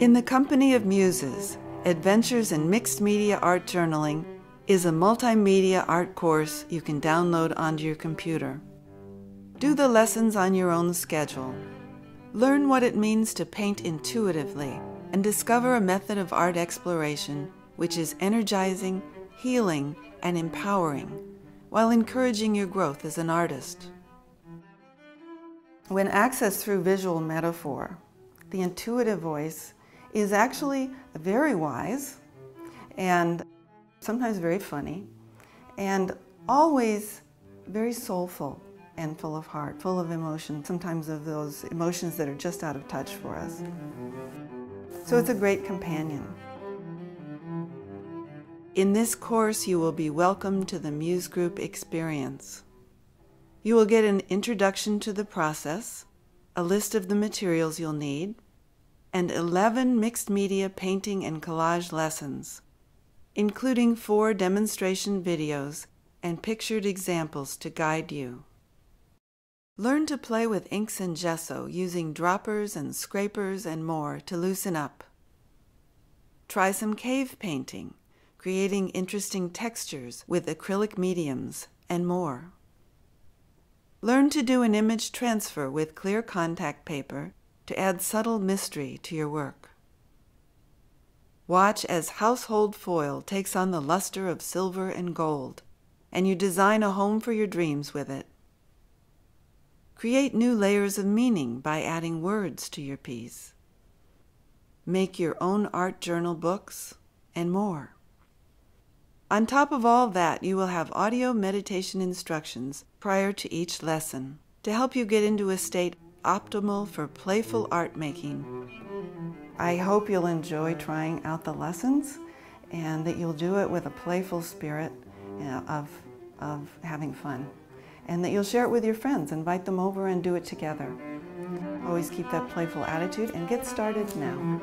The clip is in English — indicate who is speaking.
Speaker 1: In the Company of Muses, Adventures in Mixed Media Art Journaling is a multimedia art course you can download onto your computer. Do the lessons on your own schedule. Learn what it means to paint intuitively and discover a method of art exploration which is energizing, healing, and empowering while encouraging your growth as an artist. When accessed through visual metaphor, the intuitive voice is actually very wise and sometimes very funny and always very soulful and full of heart, full of emotion, sometimes of those emotions that are just out of touch for us. So it's a great companion. In this course, you will be welcomed to the Muse Group experience. You will get an introduction to the process, a list of the materials you'll need, and 11 mixed media painting and collage lessons, including four demonstration videos and pictured examples to guide you. Learn to play with inks and gesso using droppers and scrapers and more to loosen up. Try some cave painting, creating interesting textures with acrylic mediums and more. Learn to do an image transfer with clear contact paper to add subtle mystery to your work. Watch as household foil takes on the luster of silver and gold, and you design a home for your dreams with it. Create new layers of meaning by adding words to your piece. Make your own art journal books, and more. On top of all that, you will have audio meditation instructions prior to each lesson to help you get into a state optimal for playful art making. I hope you'll enjoy trying out the lessons and that you'll do it with a playful spirit of, of having fun. And that you'll share it with your friends, invite them over and do it together. Always keep that playful attitude and get started now.